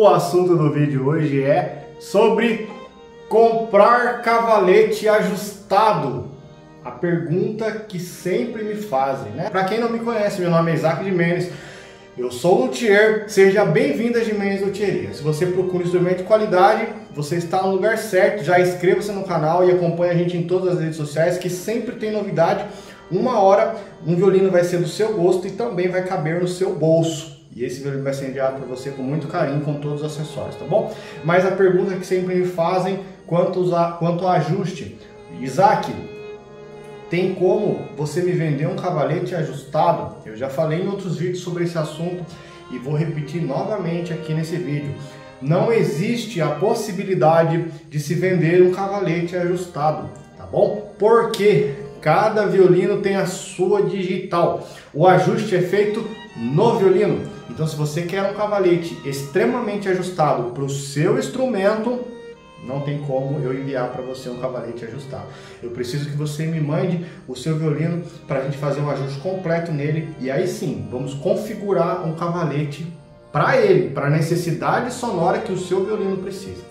O assunto do vídeo hoje é sobre comprar cavalete ajustado. A pergunta que sempre me fazem, né? Para quem não me conhece, meu nome é Isaac de Mendes. Eu sou luthier, seja bem-vindo a Jimenez Luthieria. Se você procura instrumento de qualidade, você está no lugar certo. Já inscreva-se no canal e acompanhe a gente em todas as redes sociais que sempre tem novidade. Uma hora um violino vai ser do seu gosto e também vai caber no seu bolso. E esse vídeo vai ser enviado para você com muito carinho, com todos os acessórios, tá bom? Mas a pergunta que sempre me fazem quanto, a, quanto ao ajuste. Isaac, tem como você me vender um cavalete ajustado? Eu já falei em outros vídeos sobre esse assunto e vou repetir novamente aqui nesse vídeo. Não existe a possibilidade de se vender um cavalete ajustado, tá bom? Porque cada violino tem a sua digital. O ajuste é feito no violino. Então, se você quer um cavalete extremamente ajustado para o seu instrumento, não tem como eu enviar para você um cavalete ajustado. Eu preciso que você me mande o seu violino para a gente fazer um ajuste completo nele e aí sim, vamos configurar um cavalete para ele, para a necessidade sonora que o seu violino precisa.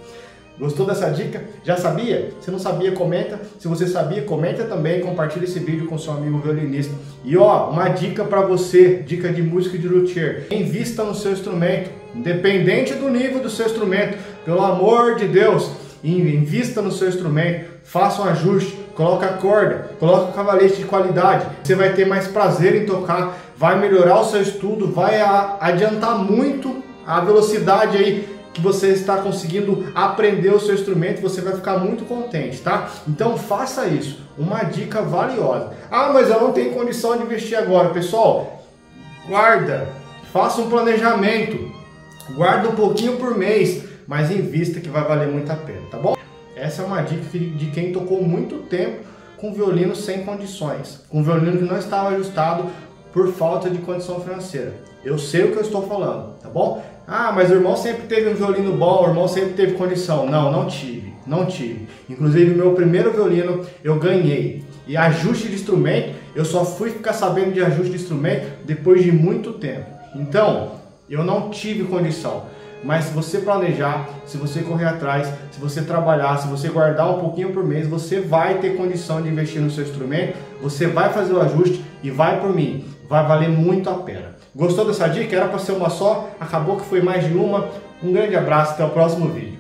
Gostou dessa dica? Já sabia? Se não sabia, comenta. Se você sabia, comenta também. Compartilha esse vídeo com seu amigo violinista. E ó, uma dica para você, dica de música de luthier. Invista no seu instrumento, independente do nível do seu instrumento. Pelo amor de Deus, invista no seu instrumento, faça um ajuste, coloque a corda, coloque o cavalete de qualidade. Você vai ter mais prazer em tocar, vai melhorar o seu estudo, vai adiantar muito a velocidade aí que você está conseguindo aprender o seu instrumento, você vai ficar muito contente, tá? Então faça isso, uma dica valiosa. Ah, mas eu não tenho condição de investir agora, pessoal. Guarda, faça um planejamento, guarda um pouquinho por mês, mas invista que vai valer muito a pena, tá bom? Essa é uma dica de quem tocou muito tempo com violino sem condições, com violino que não estava ajustado por falta de condição financeira. Eu sei o que eu estou falando, tá bom? Ah, mas o irmão sempre teve um violino bom, o irmão sempre teve condição. Não, não tive, não tive. Inclusive, meu primeiro violino eu ganhei. E ajuste de instrumento, eu só fui ficar sabendo de ajuste de instrumento depois de muito tempo. Então, eu não tive condição. Mas se você planejar, se você correr atrás, se você trabalhar, se você guardar um pouquinho por mês, você vai ter condição de investir no seu instrumento, você vai fazer o ajuste e vai por mim, vai valer muito a pena. Gostou dessa dica? Era para ser uma só, acabou que foi mais de uma. Um grande abraço, até o próximo vídeo.